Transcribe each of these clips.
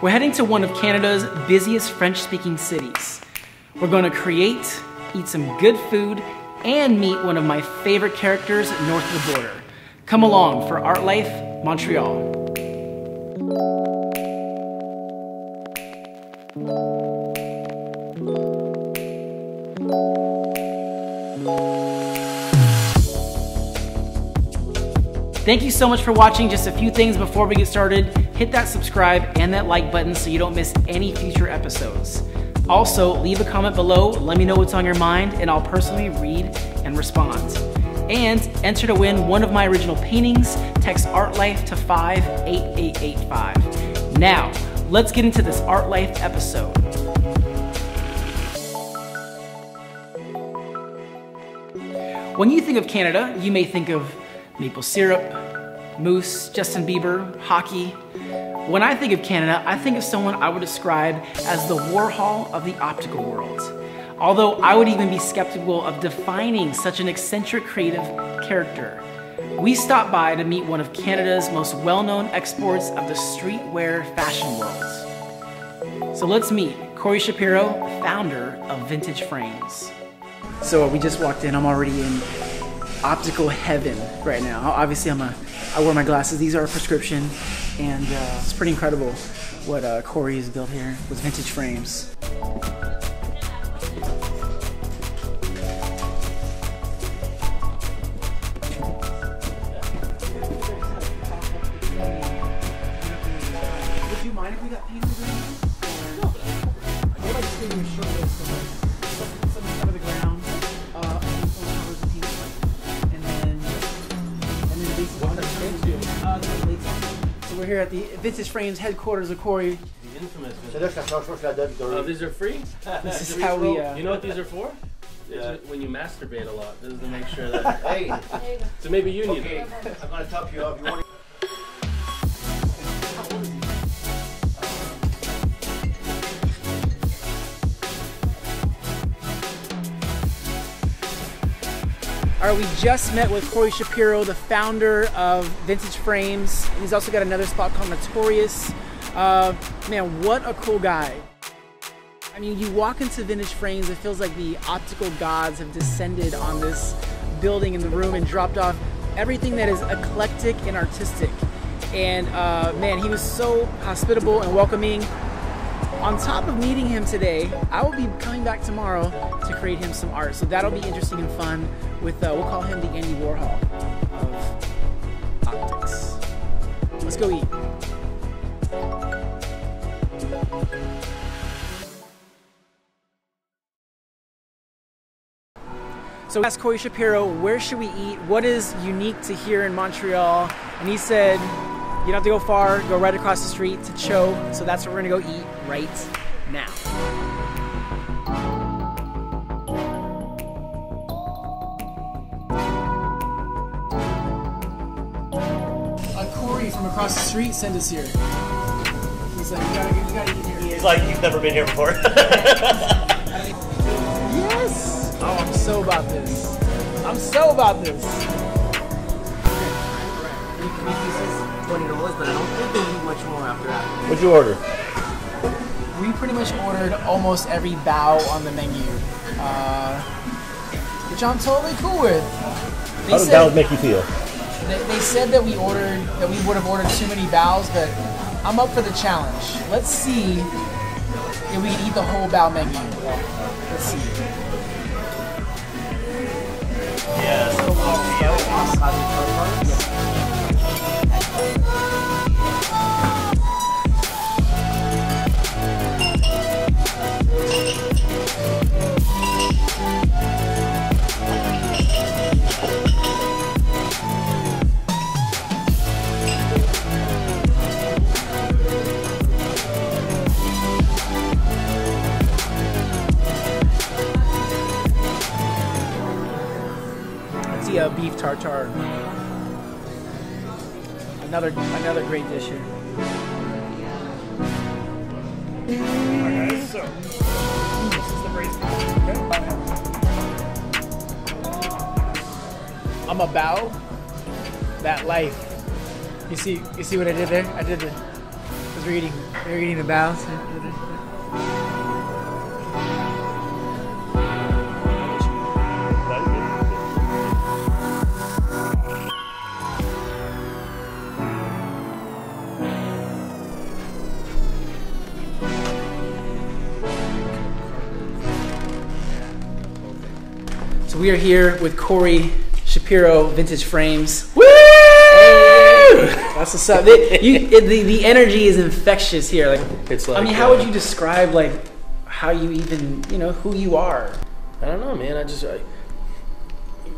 We're heading to one of Canada's busiest French speaking cities. We're gonna create, eat some good food, and meet one of my favorite characters north of the border. Come along for Art Life Montreal. Thank you so much for watching. Just a few things before we get started. Hit that subscribe and that like button so you don't miss any future episodes. Also, leave a comment below, let me know what's on your mind, and I'll personally read and respond. And enter to win one of my original paintings. Text ArtLife to 58885. Now, let's get into this Art Life episode. When you think of Canada, you may think of maple syrup, moose, Justin Bieber, hockey. When I think of Canada, I think of someone I would describe as the Warhol of the optical world. Although I would even be skeptical of defining such an eccentric creative character. We stopped by to meet one of Canada's most well-known exports of the streetwear fashion world. So let's meet Corey Shapiro, founder of Vintage Frames. So we just walked in, I'm already in optical heaven right now. Obviously, I'm a, I wear my glasses. These are a prescription, and uh, it's pretty incredible what uh, Corey has built here with vintage frames. Would you mind if we got painted? No. List of like here at the Vintage Frames headquarters of Corey. The infamous. C'est là que ça change pas, je la donne. Oh, these are free? This is how we. Uh, You know what these are for? Yeah. when you masturbate a lot. This is to make sure that. Hey, So maybe you need okay, it. I'm gonna top you up. You We just met with Corey Shapiro, the founder of Vintage Frames. He's also got another spot called Notorious. Uh, man, what a cool guy. I mean, you walk into Vintage Frames, it feels like the optical gods have descended on this building in the room and dropped off everything that is eclectic and artistic. And uh, man, he was so hospitable and welcoming. On top of meeting him today, I will be coming back tomorrow to create him some art. So that'll be interesting and fun. With uh, we'll call him the Andy Warhol of optics. Let's go eat. So I asked Corey Shapiro, where should we eat? What is unique to here in Montreal? And he said, you don't have to go far, go right across the street to Cho. So that's where we're gonna go eat right now. Uh, Corey from across the street sent us here. He's like, you gotta, you gotta eat here. He's like, you've never been here before. Yes! Oh, I'm so about this. I'm so about this. Three pieces, twenty dollars, but I don't think they need much more after that. What'd you order? We pretty much ordered almost every bao on the menu, uh, which I'm totally cool with. They How did said, that make you feel? they, they said that we ordered that we would have ordered too many baos, but I'm up for the challenge. Let's see if we can eat the whole bao menu. Let's see. Let's Another another great dish here. I'm about that life. You see, you see what I did there? I did the. It was reading. They're reading the bows. So we are here with Corey Shapiro, Vintage Frames. Woo! That's what's up. The, you, it- the, the energy is infectious here. Like, It's I mean, how would uh, you describe like how you even, you know, who you are? I don't know, man. I just, I,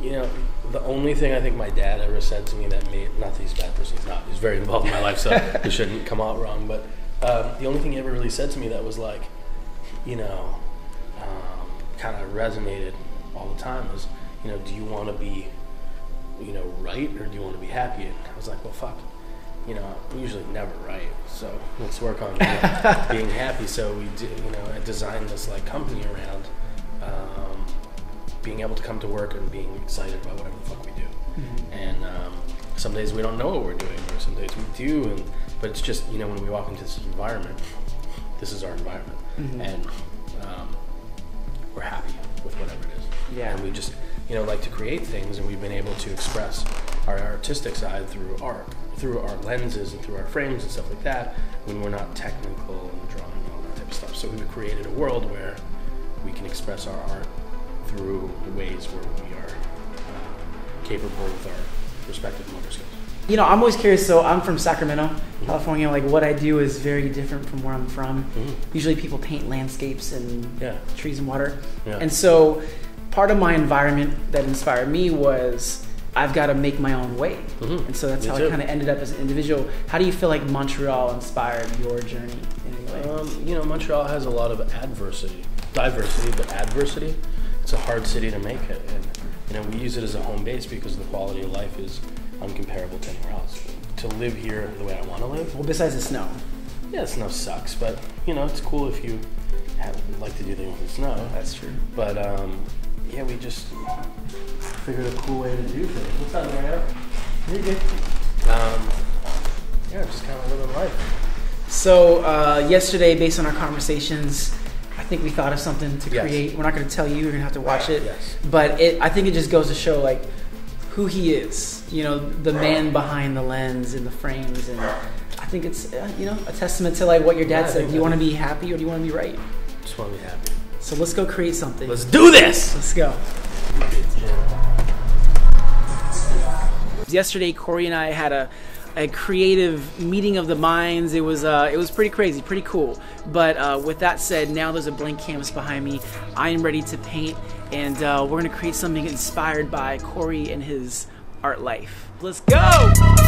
you know, the only thing I think my dad ever said to me that made, not that he's a bad person, he's not. He's very involved in my life, so it shouldn't come out wrong. But um, the only thing he ever really said to me that was like, you know, um, kind of resonated all the time was, you know, do you want to be, you know, right or do you want to be happy? And I was like, well, fuck. You know, I'm usually never right, so let's work on you know, being happy. So we, did, you know, I designed this like company around um, being able to come to work and being excited about whatever the fuck we do. And um, some days we don't know what we're doing, or some days we do. And but it's just you know when we walk into this environment, this is our environment, and um, we're happy with whatever is. Yeah. And we just you know like to create things, and we've been able to express our artistic side through art, through our lenses and through our frames and stuff like that. When we're not technical and drawing and all that type of stuff, so we've created a world where we can express our art through the ways where we are uh, capable with our respective motor skills. You know, I'm always curious. So I'm from Sacramento, California. Like what I do is very different from where I'm from. Mhm. Usually, people paint landscapes and Yeah. trees and water. Yeah. And so, part of my environment that inspired me was I've got to make my own way. Mhm. And so that's Me how I kind of ended up as an individual. How do you feel like Montreal inspired your journey in any way? Um, you know, Montreal has a lot of adversity, diversity, but adversity. It's a hard city to make it, and you know we use it as a home base because the quality of life is uncomparable to anywhere else. To live here the way I want to live, well, besides the snow. yeah, snow sucks, but you know it's cool if you have, like to do things with snow. That's true. But um, yeah, we just figured a cool way to do things. What's up, Mario? You're good. Um, yeah, just kind of living life. So uh, yesterday, based on our conversations, I think we thought of something to Yes. create. We're not going to tell you. You're going to have to watch it. Yes. But it, I think it just goes to show like who he is. You know, the man behind the lens and the frames, and I think it's uh, you know a testament to like what your dad Yeah, said. Do you want to be happy or do you want to be right? Just want to be happy. So let's go create something. Let's do this. Let's go. Yesterday, Corey and I had a, a creative meeting of the minds. It was uh, it was pretty crazy, pretty cool. But uh, with that said, now there's a blank canvas behind me. I am ready to paint, and uh, we're gonna create something inspired by Corey and his art life. Let's go!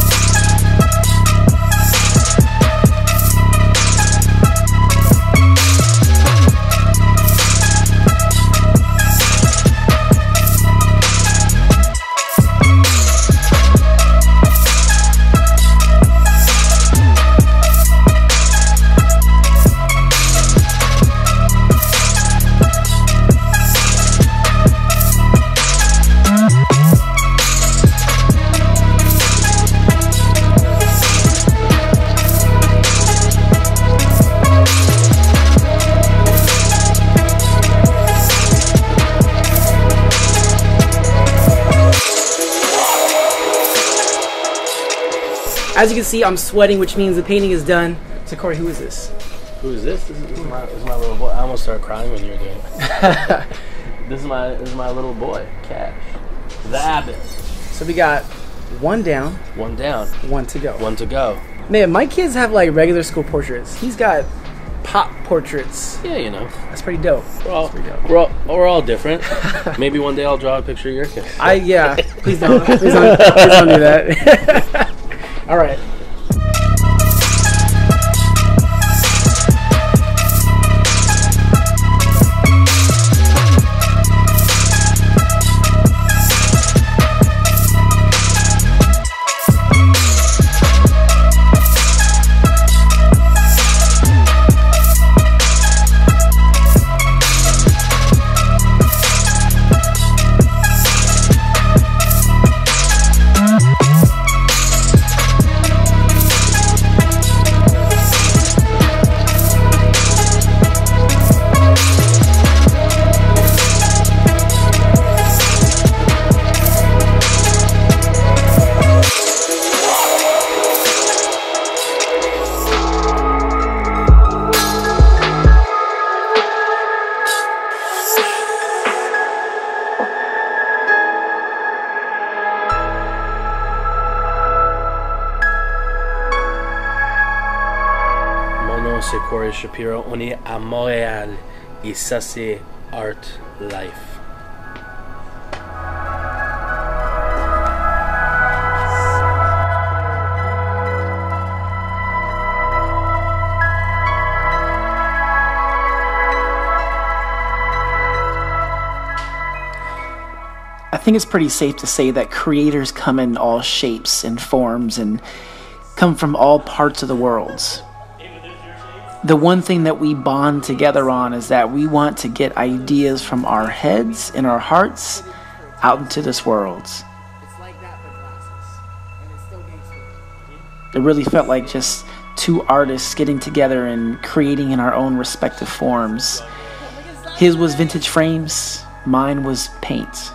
As you can see, I'm sweating, which means the painting is done. So Corey, who is this? Who is this? This is, this is my, this is my little boy. I almost started crying when you were doing it. this is my this is my little boy, Cash. The Abbott. So we got one down, One down, one to go. one to go. Man, my kids have like regular school portraits. He's got pop portraits. Yeah, you know, That's pretty dope. we're all pretty dope. we're all, we're all different. Maybe one day I'll draw a picture of your kid. I yeah. Please don't. Please don't, please don't do that. All right. Shapiro. On est à Montréal et ça c'est Art Life. I think it's pretty safe to say that creators come in all shapes and forms and come from all parts of the world. The one thing that we bond together on is that we want to get ideas from our heads and our hearts out into this world. It's like that for classes. And it's still gangster. It really felt like just two artists getting together and creating in our own respective forms. His was vintage frames, mine was paint.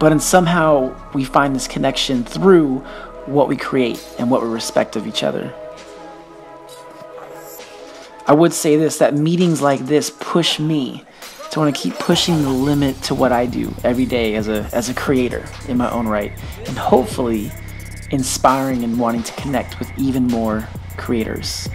But and somehow we find this connection through what we create and what we respect of each other. I would say this that meetings like this push me to want to keep pushing the limit to what I do every day as a as a creator in my own right and hopefully inspiring and wanting to connect with even more creators.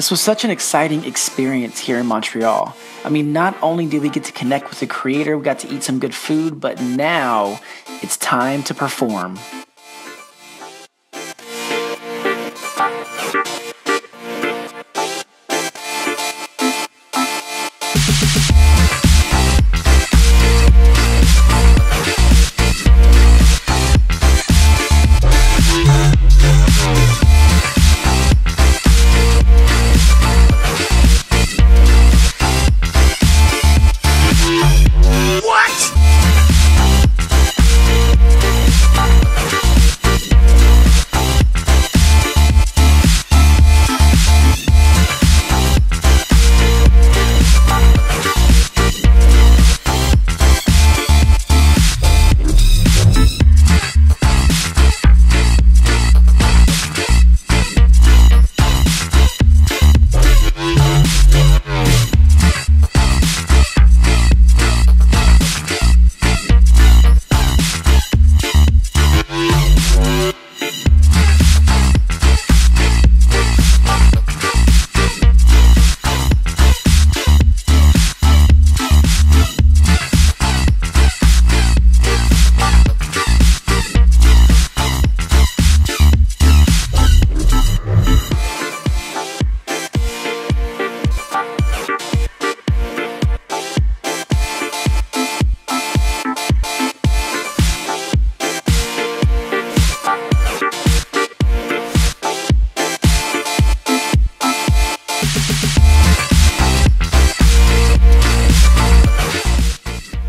This was such an exciting experience here in Montreal. I mean, not only did we get to connect with the creator, we got to eat some good food, but now it's time to perform.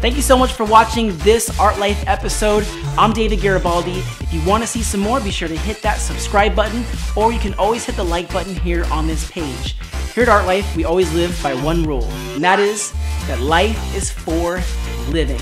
Thank you so much for watching this Art Life episode. I'm David Garibaldi. If you want to see some more, be sure to hit that subscribe button, or you can always hit the like button here on this page. Here at Art Life, we always live by one rule, and that is that life is for living.